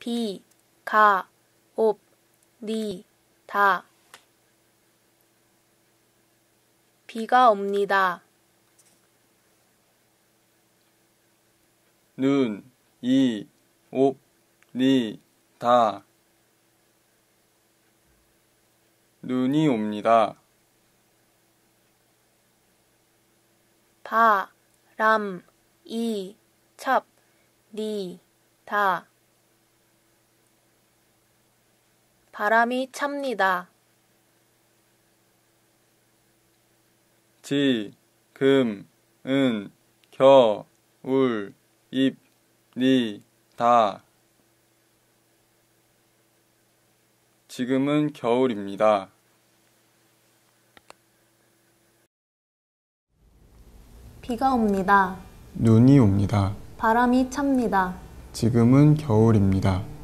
비, 가, 옵, 니, 다. 비가 옵니다. 눈, 이, 옵, 니, 다. 눈이 옵니다. 바, 람, 이, 찹, 니, 다. 바람이 찹니다. 지, 금, 은, 겨, 울, 입, 니, 다. 지금은 겨울입니다. 비가 옵니다. 눈이 옵니다. 바람이 찹니다. 지금은 겨울입니다.